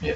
Yeah.